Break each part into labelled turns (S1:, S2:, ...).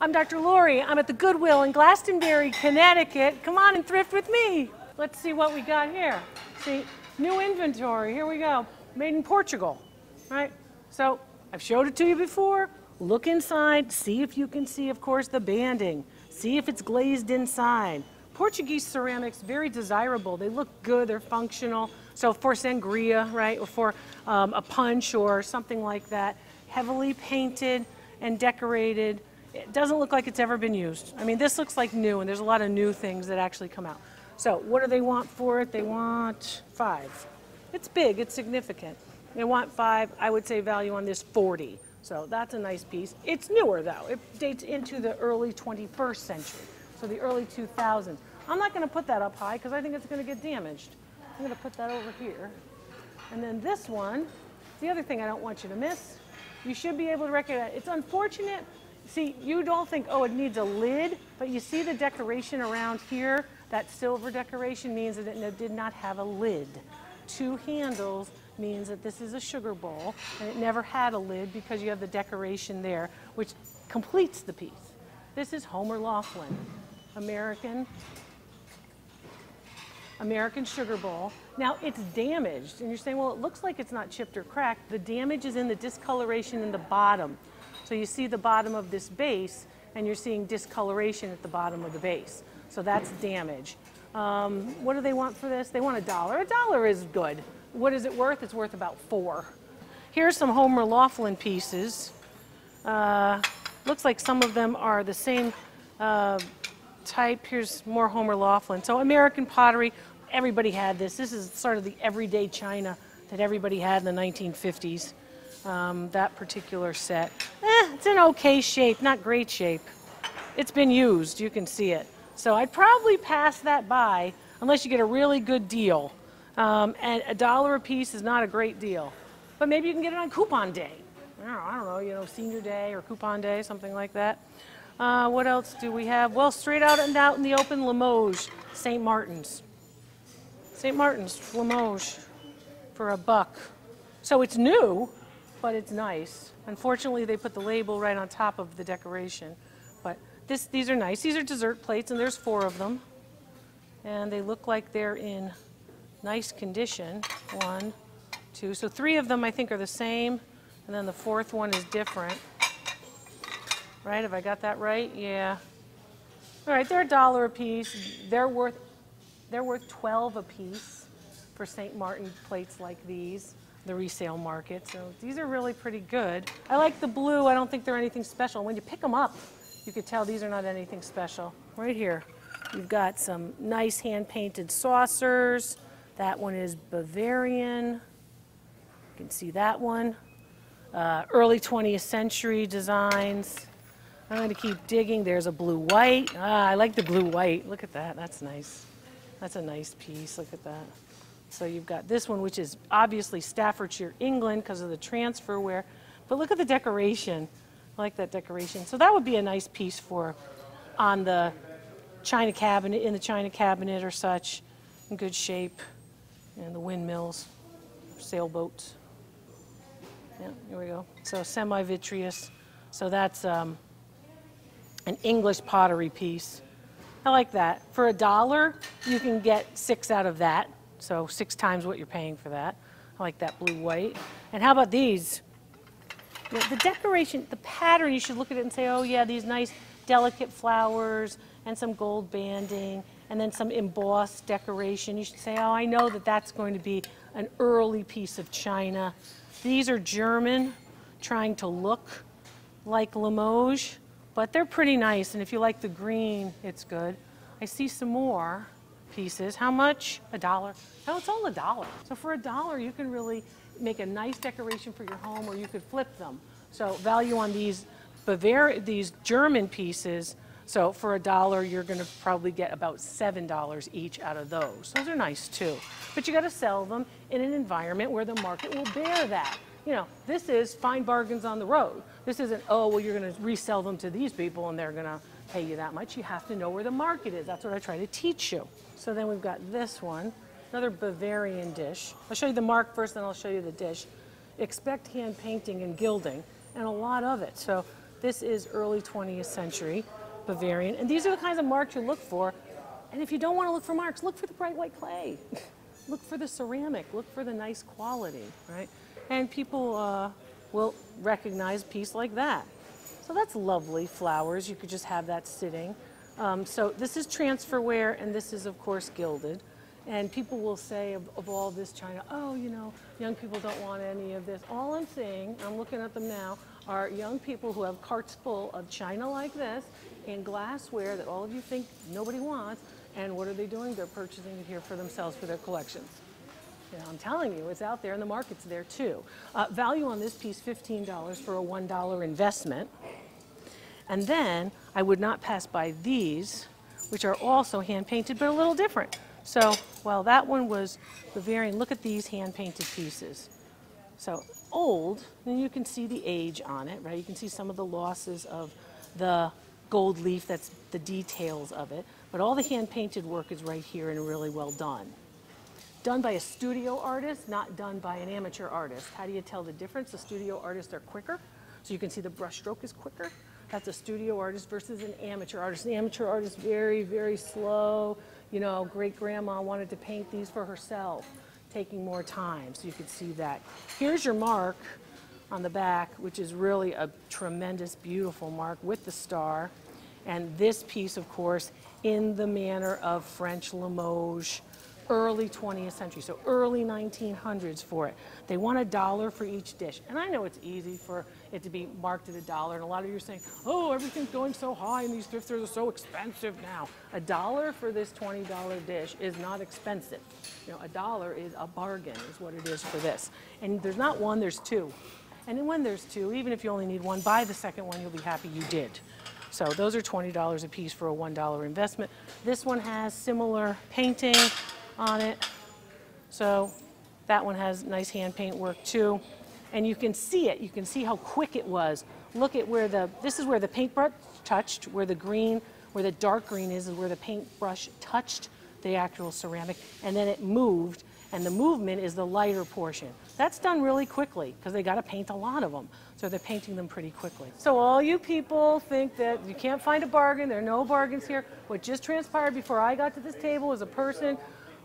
S1: I'm Dr. Lori. I'm at the Goodwill in Glastonbury, Connecticut. Come on and thrift with me. Let's see what we got here. See, new inventory. Here we go. Made in Portugal, right? So I've showed it to you before. Look inside. See if you can see, of course, the banding. See if it's glazed inside. Portuguese ceramics, very desirable. They look good, they're functional. So for sangria, right, or for um, a punch or something like that, heavily painted and decorated. It doesn't look like it's ever been used. I mean, this looks like new, and there's a lot of new things that actually come out. So what do they want for it? They want five. It's big, it's significant. They want five, I would say value on this 40. So that's a nice piece. It's newer though. It dates into the early 21st century, so the early 2000s. I'm not gonna put that up high because I think it's gonna get damaged. I'm gonna put that over here. And then this one, the other thing I don't want you to miss, you should be able to recognize, it's unfortunate See, you don't think, oh, it needs a lid, but you see the decoration around here? That silver decoration means that it did not have a lid. Two handles means that this is a sugar bowl, and it never had a lid because you have the decoration there, which completes the piece. This is Homer Laughlin, American American Sugar Bowl. Now it's damaged, and you're saying, well, it looks like it's not chipped or cracked. The damage is in the discoloration in the bottom. So you see the bottom of this base and you're seeing discoloration at the bottom of the base. So that's damage. Um, what do they want for this? They want a dollar. A dollar is good. What is it worth? It's worth about four. Here's some Homer Laughlin pieces. Uh, looks like some of them are the same uh, type. Here's more Homer Laughlin. So American pottery, everybody had this. This is sort of the everyday china that everybody had in the 1950s um, that particular set. Eh, it's in okay shape, not great shape. It's been used, you can see it. So I'd probably pass that by unless you get a really good deal. Um, and a dollar a piece is not a great deal. But maybe you can get it on coupon day. I don't, know, I don't know, you know, senior day or coupon day, something like that. Uh, what else do we have? Well, straight out and out in the open, Limoges, St. Martin's. St. Martin's, Limoges, for a buck. So it's new, but it's nice. Unfortunately, they put the label right on top of the decoration. But this, these are nice. These are dessert plates, and there's four of them. And they look like they're in nice condition. One, two. So three of them, I think, are the same. And then the fourth one is different. Right? Have I got that right? Yeah. All right, they're a dollar a piece. They're worth, they're worth 12 a piece for St. Martin plates like these the resale market. So these are really pretty good. I like the blue. I don't think they're anything special. When you pick them up, you could tell these are not anything special. Right here, you've got some nice hand-painted saucers. That one is Bavarian. You can see that one. Uh, early 20th century designs. I'm going to keep digging. There's a blue-white. Ah, I like the blue-white. Look at that. That's nice. That's a nice piece. Look at that. So you've got this one, which is obviously Staffordshire, England, because of the transfer ware. But look at the decoration. I like that decoration. So that would be a nice piece for on the china cabinet, in the china cabinet or such, in good shape. And the windmills, sailboats. Yeah, here we go. So semi-vitreous. So that's um, an English pottery piece. I like that. For a dollar, you can get six out of that. So six times what you're paying for that. I like that blue-white. And how about these? The decoration, the pattern, you should look at it and say, oh yeah, these nice delicate flowers and some gold banding and then some embossed decoration. You should say, oh, I know that that's going to be an early piece of china. These are German, trying to look like Limoges, but they're pretty nice. And if you like the green, it's good. I see some more pieces. How much? A dollar. No, it's all a dollar. So for a dollar, you can really make a nice decoration for your home or you could flip them. So value on these Bavaria, these German pieces, so for a dollar, you're going to probably get about $7 each out of those. Those are nice too. But you got to sell them in an environment where the market will bear that. You know, this is find bargains on the road. This isn't, oh, well, you're going to resell them to these people and they're going to pay you that much. You have to know where the market is. That's what I try to teach you. So then we've got this one, another Bavarian dish. I'll show you the mark first, then I'll show you the dish. Expect hand painting and gilding, and a lot of it. So This is early 20th century Bavarian. And these are the kinds of marks you look for. And if you don't want to look for marks, look for the bright white clay. look for the ceramic. Look for the nice quality, right? And people uh, will recognize piece like that. So that's lovely flowers. You could just have that sitting. Um, so this is transferware, and this is, of course, gilded. And people will say of, of, all this china, oh, you know, young people don't want any of this. All I'm saying, I'm looking at them now, are young people who have carts full of china like this and glassware that all of you think nobody wants. And what are they doing? They're purchasing it here for themselves for their collections. I'm telling you, it's out there and the market's there too. Uh, value on this piece, $15 for a $1 investment. And then I would not pass by these, which are also hand painted, but a little different. So while that one was Bavarian, look at these hand painted pieces. So old, and you can see the age on it, right? You can see some of the losses of the gold leaf, that's the details of it. But all the hand painted work is right here and really well done. Done by a studio artist, not done by an amateur artist. How do you tell the difference? The studio artists are quicker, so you can see the brush stroke is quicker. That's a studio artist versus an amateur artist. The amateur artist very, very slow. You know, great grandma wanted to paint these for herself, taking more time, so you can see that. Here's your mark on the back, which is really a tremendous, beautiful mark with the star. And this piece, of course, in the manner of French Limoges early 20th century, so early 1900s for it. They want a dollar for each dish. And I know it's easy for it to be marked at a dollar, and a lot of you are saying, oh, everything's going so high and these thrift stores are so expensive now. A dollar for this $20 dish is not expensive. You know, a dollar is a bargain is what it is for this. And there's not one, there's two. And when there's two, even if you only need one, buy the second one, you'll be happy you did. So those are $20 a piece for a $1 investment. This one has similar painting, on it. So that one has nice hand paint work too. And you can see it, you can see how quick it was. Look at where the, this is where the paintbrush touched, where the green, where the dark green is, is where the paintbrush touched the actual ceramic, and then it moved, and the movement is the lighter portion. That's done really quickly, because they gotta paint a lot of them. So they're painting them pretty quickly. So all you people think that you can't find a bargain, there are no bargains here. What just transpired before I got to this table was a person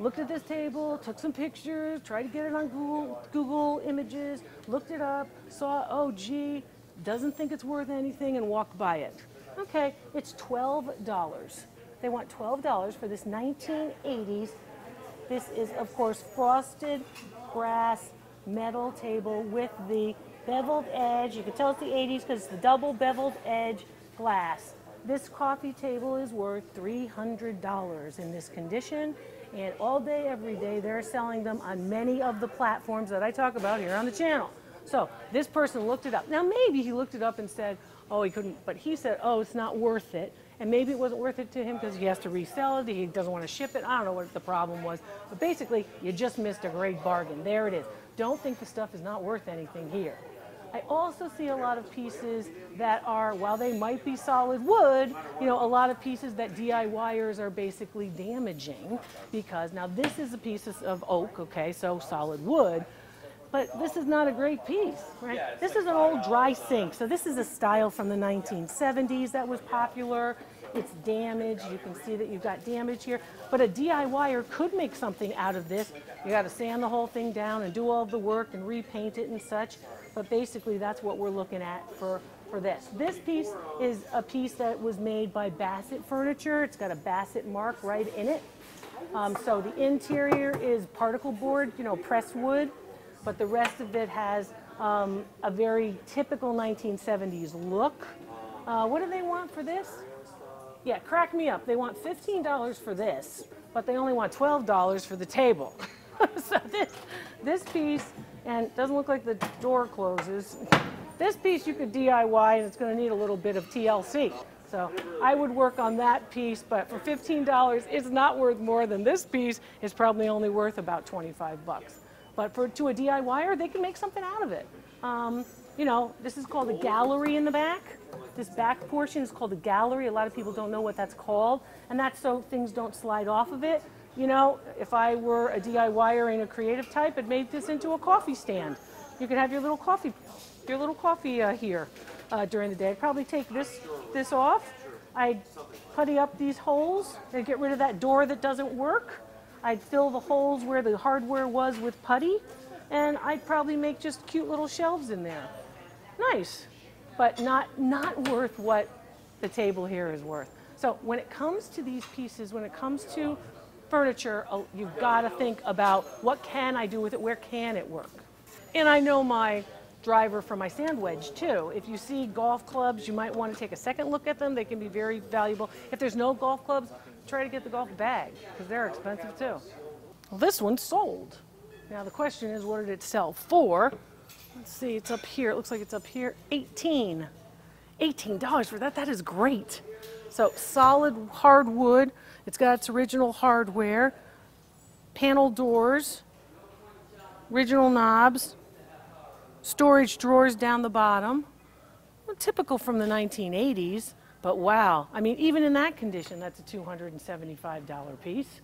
S1: looked at this table, took some pictures, tried to get it on Google, Google Images, looked it up, saw, oh, gee, doesn't think it's worth anything, and walked by it. Okay, it's $12. They want $12 for this 1980s. This is, of course, frosted brass metal table with the beveled edge. You can tell it's the 80s because it's the double beveled edge glass. This coffee table is worth $300 in this condition and all day, every day, they're selling them on many of the platforms that I talk about here on the channel. So this person looked it up. Now, maybe he looked it up and said, oh, he couldn't, but he said, oh, it's not worth it. And maybe it wasn't worth it to him because he has to resell it, he doesn't want to ship it. I don't know what the problem was. But basically, you just missed a great bargain. There it is. Don't think the stuff is not worth anything here. I also see a lot of pieces that are, while they might be solid wood, you know, a lot of pieces that DIYers are basically damaging because now this is a piece of oak, okay, so solid wood, but this is not a great piece, right? This is an old dry sink. So this is a style from the 1970s that was popular. It's damaged. You can see that you've got damage here. But a DIYer could make something out of this. You got to sand the whole thing down and do all the work and repaint it and such. But basically, that's what we're looking at for, for this. This piece is a piece that was made by Bassett Furniture. It's got a Bassett mark right in it. Um, so the interior is particle board, you know, pressed wood, but the rest of it has um, a very typical 1970s look. Uh, what do they want for this? Yeah, crack me up. They want $15 for this, but they only want $12 for the table. so this, this piece and it doesn't look like the door closes. This piece you could DIY and it's going to need a little bit of TLC. So I would work on that piece, but for $15, it's not worth more than this piece. It's probably only worth about 25 bucks. But for to a DIYer, they can make something out of it. Um, you know, this is called a gallery in the back. This back portion is called a gallery. A lot of people don't know what that's called, and that's so things don't slide off of it. You know, if I were a DIYer and a creative type, I'd make this into a coffee stand. You could have your little coffee, your little coffee uh, here. uh, during the day. I'd probably take this, this off. I'd putty up these holes and get rid of that door that doesn't work. I'd fill the holes where the hardware was with putty, and I'd probably make just cute little shelves in there. Nice, but not, not worth what the table here is worth. So when it comes to these pieces, when it comes to furniture, you've got to think about what can I do with it? Where can it work? And I know my driver for my sand wedge too. If you see golf clubs, you might want to take a second look at them. They can be very valuable. If there's no golf clubs, try to get the golf bag because they're expensive too. Well, this one's sold. Now the question is, what did it sell for? Let's see, it's up here. It looks like it's up here. 18. $18 for that. That is great. So solid hardwood. It's got its original hardware, panel doors, original knobs, storage drawers down the bottom. Well, typical from the 1980s, but wow. I mean, even in that condition, that's a $275 piece.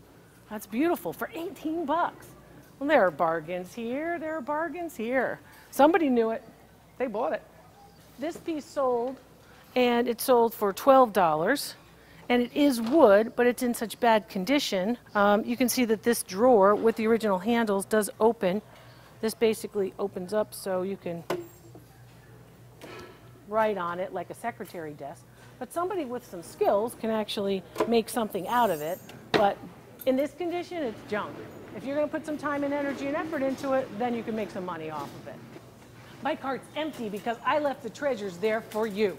S1: That's beautiful for 18 bucks. Well, there are bargains here, there are bargains here. Somebody knew it. They bought it. This piece sold, and it sold for $12. And it is wood, but it's in such bad condition. Um, you can see that this drawer with the original handles does open. This basically opens up so you can write on it like a secretary desk. But somebody with some skills can actually make something out of it. But in this condition, it's junk. If you're going to put some time and energy and effort into it, then you can make some money off of it. My cart's empty because I left the treasures there for you.